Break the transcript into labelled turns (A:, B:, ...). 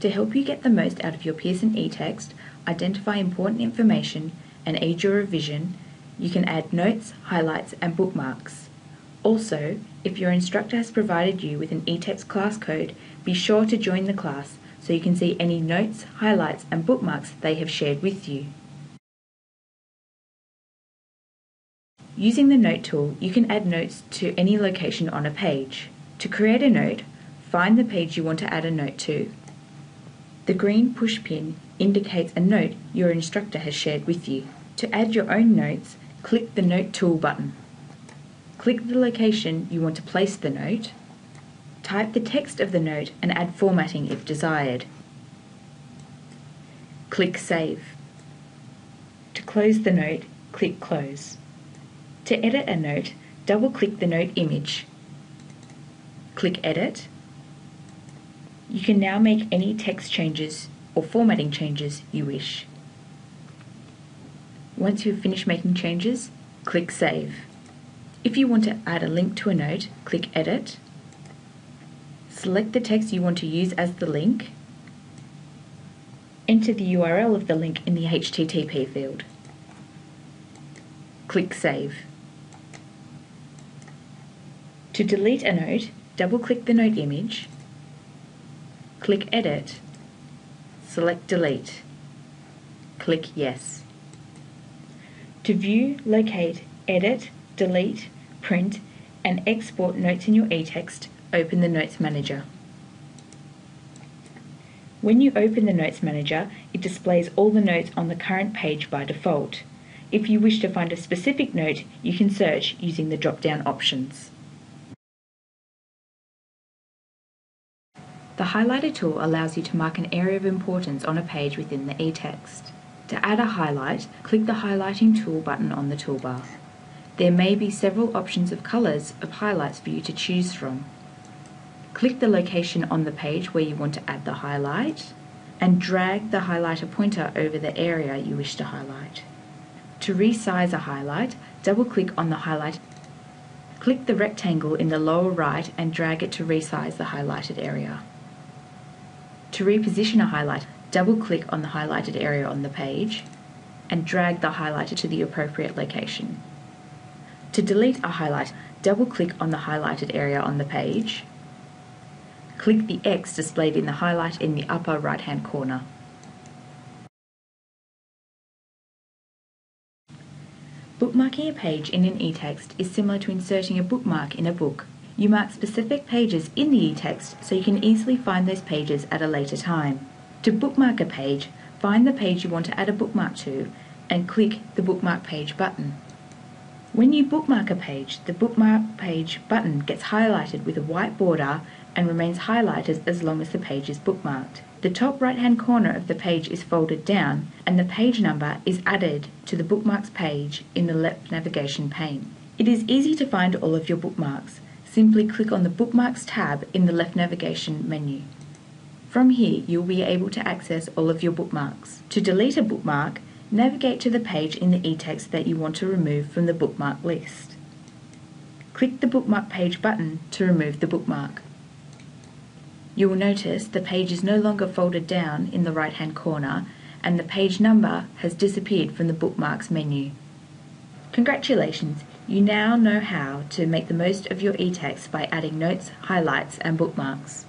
A: To help you get the most out of your Pearson eText, identify important information, and aid your revision, you can add notes, highlights, and bookmarks. Also, if your instructor has provided you with an eText class code, be sure to join the class so you can see any notes, highlights, and bookmarks they have shared with you. Using the Note tool, you can add notes to any location on a page. To create a note, find the page you want to add a note to. The green push pin indicates a note your instructor has shared with you. To add your own notes, click the Note tool button. Click the location you want to place the note. Type the text of the note and add formatting if desired. Click Save. To close the note, click Close. To edit a note, double-click the note image. Click Edit. You can now make any text changes or formatting changes you wish. Once you've finished making changes, click Save. If you want to add a link to a note, click Edit. Select the text you want to use as the link. Enter the URL of the link in the HTTP field. Click Save. To delete a note, double-click the note image, click Edit, select Delete, click Yes. To view, locate, edit, delete, print, and export notes in your eText, open the Notes Manager. When you open the Notes Manager, it displays all the notes on the current page by default. If you wish to find a specific note, you can search using the drop-down options. The highlighter tool allows you to mark an area of importance on a page within the eText. To add a highlight, click the highlighting tool button on the toolbar. There may be several options of colours of highlights for you to choose from. Click the location on the page where you want to add the highlight and drag the highlighter pointer over the area you wish to highlight. To resize a highlight, double click on the highlight. Click the rectangle in the lower right and drag it to resize the highlighted area. To reposition a highlight, double-click on the highlighted area on the page and drag the highlighter to the appropriate location. To delete a highlight, double-click on the highlighted area on the page. Click the X displayed in the highlight in the upper right-hand corner. Bookmarking a page in an e-text is similar to inserting a bookmark in a book. You mark specific pages in the eText so you can easily find those pages at a later time. To bookmark a page, find the page you want to add a bookmark to and click the Bookmark Page button. When you bookmark a page, the Bookmark Page button gets highlighted with a white border and remains highlighted as long as the page is bookmarked. The top right hand corner of the page is folded down and the page number is added to the bookmarks page in the left navigation pane. It is easy to find all of your bookmarks simply click on the Bookmarks tab in the left navigation menu. From here, you'll be able to access all of your bookmarks. To delete a bookmark, navigate to the page in the eText that you want to remove from the bookmark list. Click the Bookmark Page button to remove the bookmark. You will notice the page is no longer folded down in the right hand corner and the page number has disappeared from the Bookmarks menu. Congratulations, you now know how to make the most of your eText by adding notes, highlights and bookmarks.